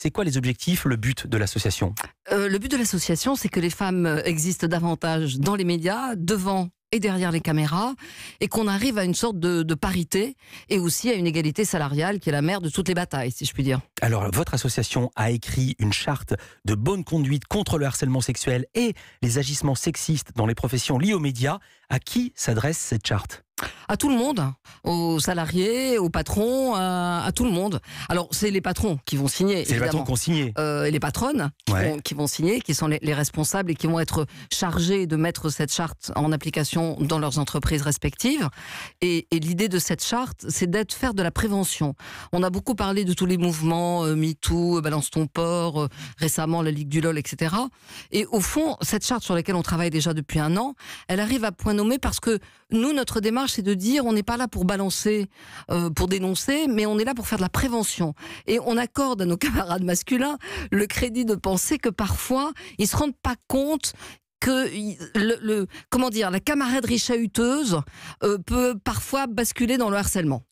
C'est quoi les objectifs, le but de l'association? Euh, Le but de l'association, c'est que les femmes euh, existent davantage dans les médias, devant et derrière les caméras, et qu'on arrive à une sorte de, de, parité et aussi à une égalité salariale qui est la mère de toutes les batailles, si je puis dire. Alors, votre association a écrit une charte de bonne conduite contre le harcèlement sexuel et les agissements sexistes dans les professions liées aux médias. À qui s'adresse cette charte? À tout le monde, aux salariés, aux patrons, à, tout le monde. Alors, c'est les patrons qui vont signer. C'est les patrons qui vont signer. Euh, et les patronnes qui, vont, qui, vont, signer, qui sont les, les, responsables et qui vont être chargés de mettre cette charte en application dans leurs entreprises respectives. Et, et l'idée de cette charte, c'est d'être faire de la prévention. On a beaucoup parlé de tous les mouvements, euh, MeToo, Balance ton port, euh, récemment la Ligue du LOL, etc. Et au fond, cette charte sur laquelle on travaille déjà depuis un an, elle arrive à point nommé parce que nous, notre démarche, c'est de dire on n'est pas là pour balancer, euh, pour dénoncer, mais on est là pour faire de la prévention. Et on accorde à nos camarades masculins le crédit de penser que parfois, ils se rendent pas compte que le, comment dire la camaraderie chahuteuse euh, peut parfois basculer dans le harcèlement.